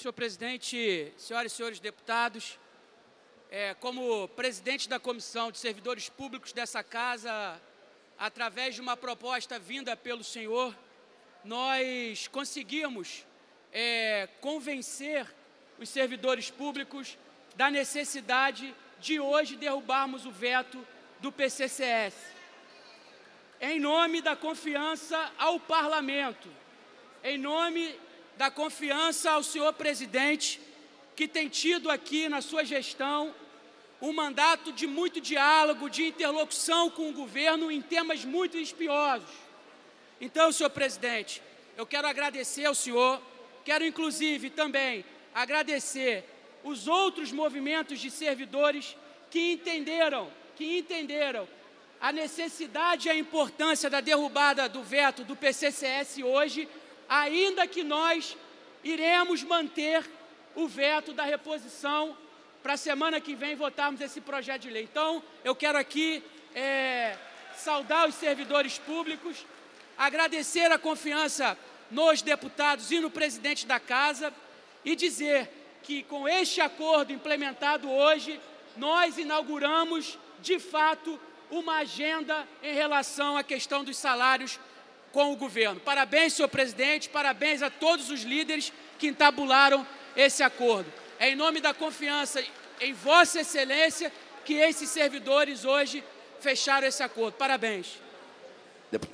senhor presidente, senhoras e senhores deputados, é, como presidente da Comissão de Servidores Públicos dessa casa, através de uma proposta vinda pelo senhor, nós conseguimos é, convencer os servidores públicos da necessidade de hoje derrubarmos o veto do PCCS. Em nome da confiança ao parlamento, em nome da confiança ao senhor presidente, que tem tido aqui na sua gestão um mandato de muito diálogo, de interlocução com o governo em temas muito espiosos. Então, senhor presidente, eu quero agradecer ao senhor, quero inclusive também agradecer os outros movimentos de servidores que entenderam, que entenderam a necessidade e a importância da derrubada do veto do PCCS hoje, ainda que nós iremos manter o veto da reposição para a semana que vem votarmos esse projeto de lei. Então, eu quero aqui é, saudar os servidores públicos, agradecer a confiança nos deputados e no presidente da Casa e dizer que com este acordo implementado hoje, nós inauguramos, de fato, uma agenda em relação à questão dos salários com o governo. Parabéns, senhor presidente, parabéns a todos os líderes que entabularam esse acordo. É em nome da confiança em Vossa Excelência que esses servidores hoje fecharam esse acordo. Parabéns.